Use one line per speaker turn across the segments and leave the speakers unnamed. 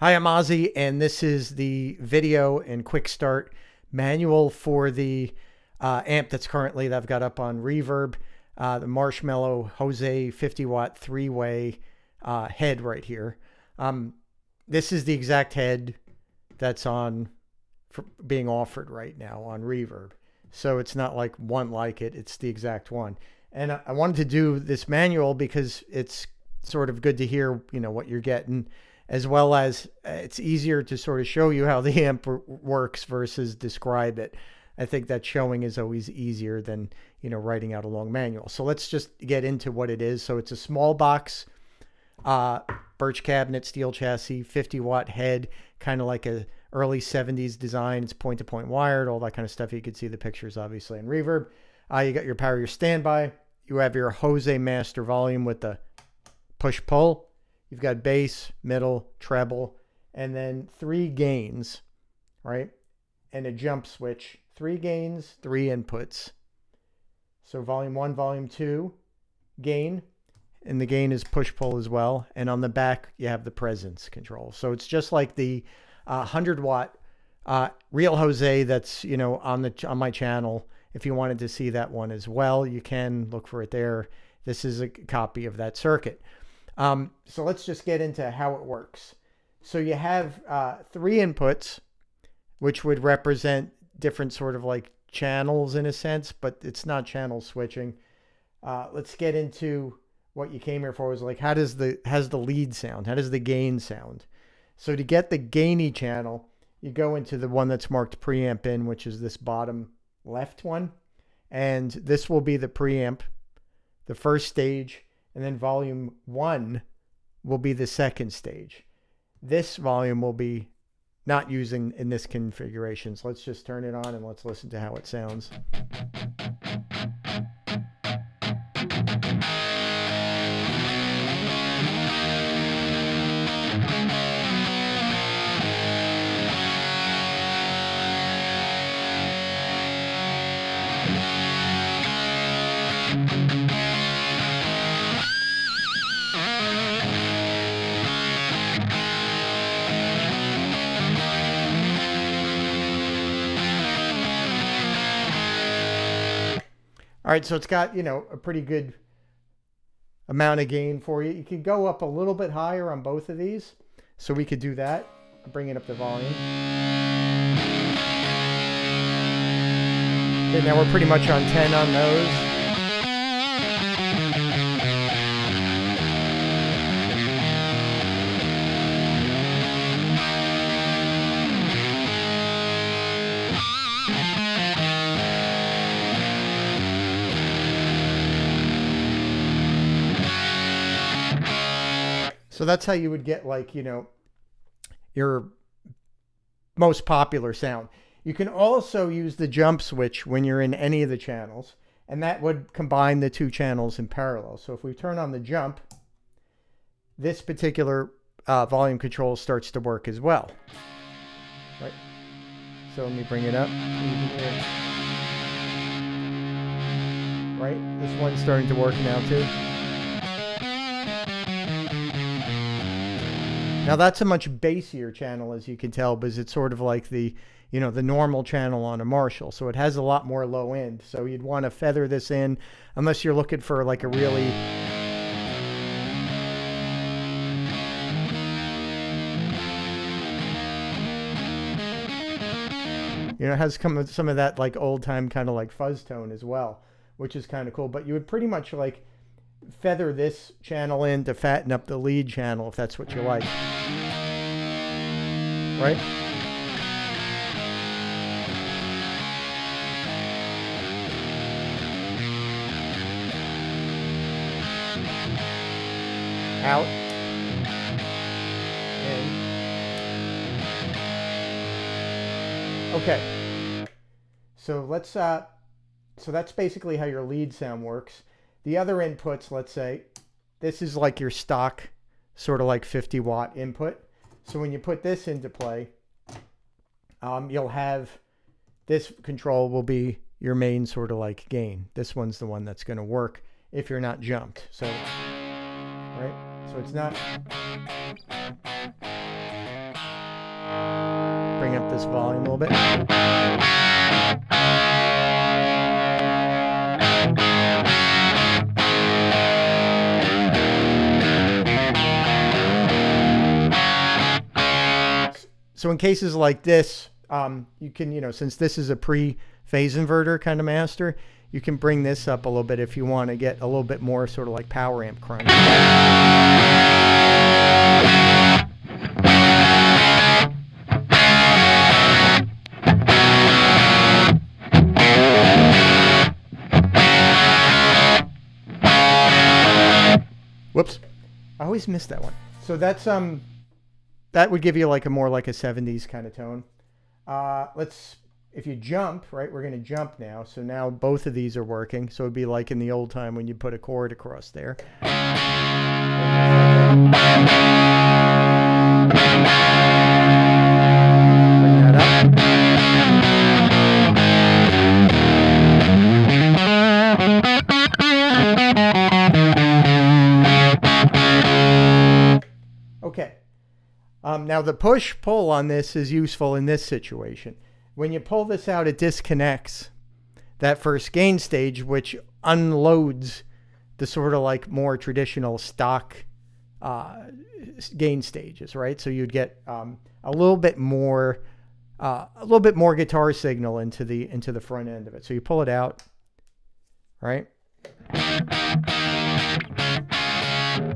Hi, I'm Ossie, and this is the video and quick start manual for the uh, amp that's currently that I've got up on Reverb, uh, the Marshmello Jose 50 watt three way uh, head right here. Um, this is the exact head that's on being offered right now on Reverb. So it's not like one like it, it's the exact one. And I, I wanted to do this manual because it's sort of good to hear, you know, what you're getting as well as uh, it's easier to sort of show you how the amp works versus describe it. I think that showing is always easier than, you know, writing out a long manual. So let's just get into what it is. So it's a small box, uh, birch cabinet, steel chassis, 50 watt head, kind of like a early 70s design. It's point to point wired, all that kind of stuff. You can see the pictures obviously in reverb. Uh, you got your power, your standby. You have your Jose master volume with the push pull You've got bass, middle, treble, and then three gains, right? And a jump switch. Three gains, three inputs. So volume one, volume two, gain, and the gain is push pull as well. And on the back, you have the presence control. So it's just like the uh, 100 watt uh, real Jose that's you know on the on my channel. If you wanted to see that one as well, you can look for it there. This is a copy of that circuit. Um, so let's just get into how it works. So you have uh, three inputs, which would represent different sort of like channels in a sense, but it's not channel switching. Uh, let's get into what you came here for was like how does the has the lead sound? How does the gain sound? So to get the gainy channel, you go into the one that's marked preamp in, which is this bottom left one. And this will be the preamp, the first stage and then volume one will be the second stage. This volume will be not using in this configuration. So let's just turn it on and let's listen to how it sounds. All right, so it's got, you know, a pretty good amount of gain for you. You can go up a little bit higher on both of these. So we could do that, bringing up the volume. Okay, now we're pretty much on 10 on those. So that's how you would get like, you know, your most popular sound. You can also use the jump switch when you're in any of the channels, and that would combine the two channels in parallel. So if we turn on the jump, this particular uh, volume control starts to work as well. Right? So let me bring it up. Right? This one's starting to work now too. Now that's a much bassier channel, as you can tell, because it's sort of like the, you know, the normal channel on a Marshall. So it has a lot more low end. So you'd want to feather this in, unless you're looking for like a really, you know, it has come some of that like old time kind of like fuzz tone as well, which is kind of cool. But you would pretty much like feather this channel in to fatten up the lead channel if that's what you like. Right? Out. In. Okay. So let's uh so that's basically how your lead sound works. The other inputs, let's say, this is like your stock, sort of like 50 watt input. So when you put this into play, um, you'll have this control will be your main sort of like gain. This one's the one that's going to work if you're not jumped. So, right? So it's not. bring up this volume a little bit. So in cases like this, um, you can, you know, since this is a pre-phase inverter kind of master, you can bring this up a little bit if you want to get a little bit more sort of like power amp crunch. Whoops. I always miss that one. So that's um that would give you like a more like a 70s kind of tone. Uh, let's, if you jump, right, we're going to jump now. So now both of these are working. So it'd be like in the old time when you put a cord across there. Now the push pull on this is useful in this situation. When you pull this out, it disconnects that first gain stage, which unloads the sort of like more traditional stock uh, gain stages, right? So you'd get um, a little bit more, uh, a little bit more guitar signal into the into the front end of it. So you pull it out, right?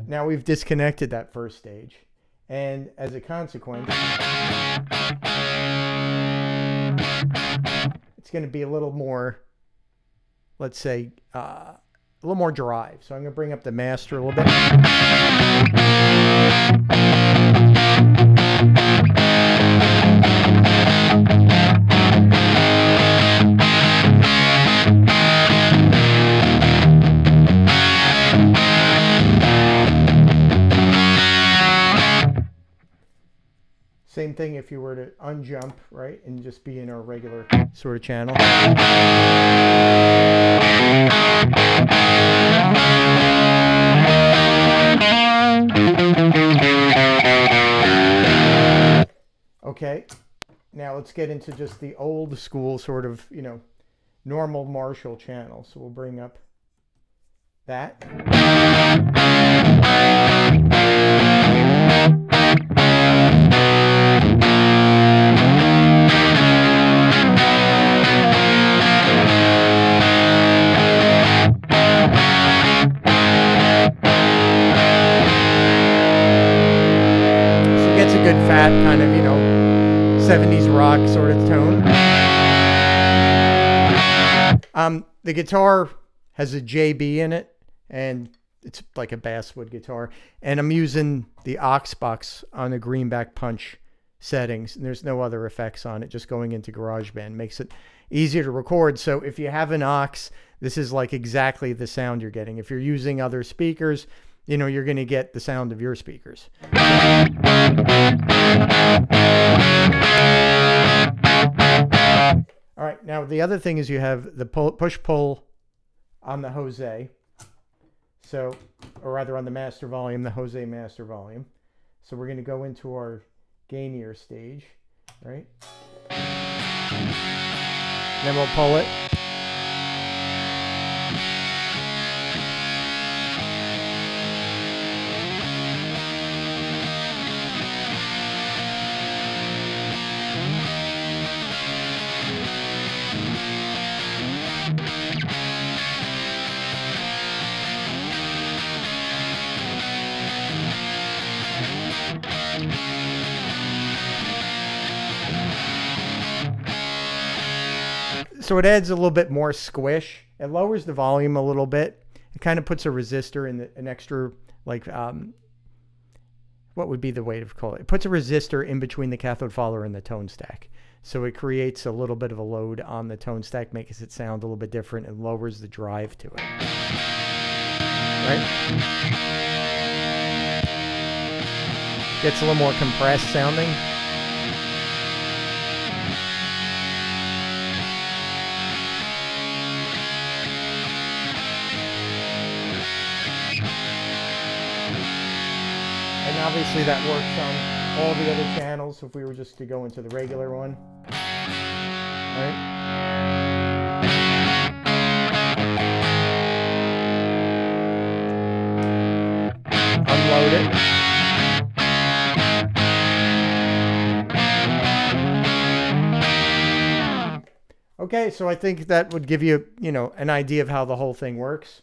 Now we've disconnected that first stage. And as a consequence, it's going to be a little more, let's say, uh, a little more drive. So I'm going to bring up the master a little bit. Same thing if you were to unjump, right, and just be in our regular sort of channel. Okay, now let's get into just the old school sort of, you know, normal Marshall channel. So we'll bring up that. Fat kind of, you know, 70s rock sort of tone. Um, the guitar has a JB in it, and it's like a basswood guitar. And I'm using the Oxbox on the Greenback Punch settings. And there's no other effects on it, just going into GarageBand makes it easier to record. So if you have an Ox, this is like exactly the sound you're getting. If you're using other speakers, you know, you're going to get the sound of your speakers. All right, now the other thing is you have the pull, push pull on the Jose. So, or rather on the master volume, the Jose master volume. So we're going to go into our gainier stage, right? Then we'll pull it. So it adds a little bit more squish. It lowers the volume a little bit. It kind of puts a resistor in the, an extra like um, what would be the way to call it? It puts a resistor in between the cathode follower and the tone stack. So it creates a little bit of a load on the tone stack, makes it sound a little bit different and lowers the drive to it. Right? Gets a little more compressed sounding. Obviously that works on all the other channels if we were just to go into the regular one. Right. Unload it. Okay, so I think that would give you, you know, an idea of how the whole thing works.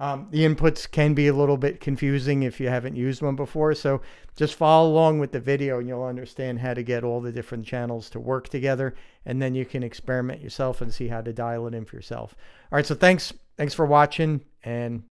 Um, the inputs can be a little bit confusing if you haven't used one before. So just follow along with the video and you'll understand how to get all the different channels to work together. And then you can experiment yourself and see how to dial it in for yourself. All right, so thanks. Thanks for watching and